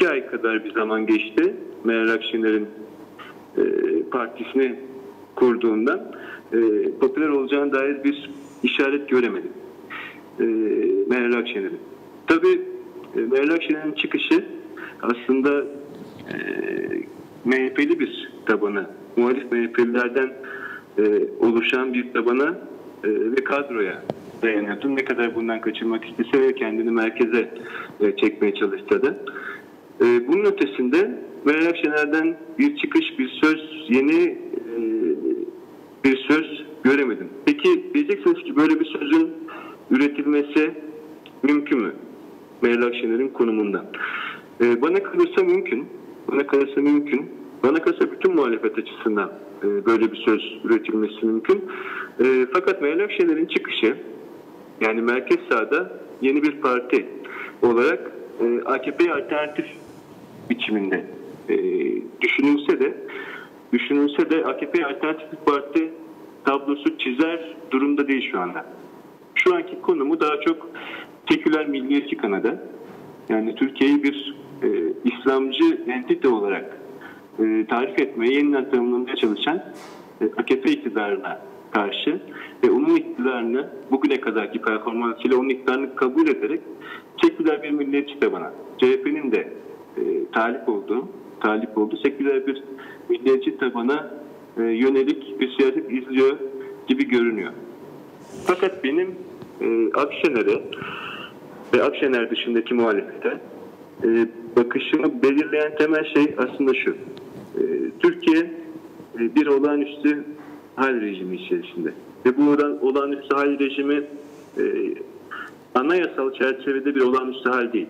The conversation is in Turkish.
iki ay kadar bir zaman geçti. Meral Akşener'in e, partisini kurduğundan e, popüler olacağına dair bir işaret göremedim. E, Meral Akşener'in. Tabii e, Meral Akşener'in çıkışı aslında e, MHP'li bir tabana, muhalif MHP'lilerden e, oluşan bir tabana e, ve kadroya dayanıyordu. Ne kadar bundan kaçırmak istese ve kendini merkeze e, çekmeye çalışsa da. E, bunun ötesinde Meral Akşener'den bir çıkış, bir söz, yeni e, bir söz göremedim. Peki diyeceksiniz ki böyle bir sözün üretilmesi mümkün mü? Meral Akşener'in konumundan. E, bana kalırsa mümkün. Bana kalırsa mümkün. Bana kalırsa bütün muhalefet açısından e, böyle bir söz üretilmesi mümkün. E, fakat Meral Akşener'in çıkışı yani merkez sağda yeni bir parti olarak e, AKP'ye alternatif biçiminde e, düşünülse de düşünülse de AKP alternatif parti tablosu çizer durumda değil şu anda. Şu anki konumu daha çok seküler milliyetçi kanada. Yani Türkiye'yi bir e, İslamcı entite olarak e, tarif etmeye, yeniden tanımlamaya çalışan e, AKP iktidarına karşı ve onun iktidarını bugüne kadarki performansıyla onun iktidarını kabul ederek seküler bir milliyetçi tabana, CHP'nin de talip olduğu, talip olduğu seküler bir milliyetçi tabana e, yönelik bir siyaset izliyor gibi görünüyor. Fakat benim e, Akşener'e ve Akşener dışındaki muhalefete e, bakışımı belirleyen temel şey aslında şu. E, Türkiye e, bir olağanüstü hal rejimi içerisinde. Ve bu olağanüstü hal rejimi e, anayasal çerçevede bir olağanüstü hal değil.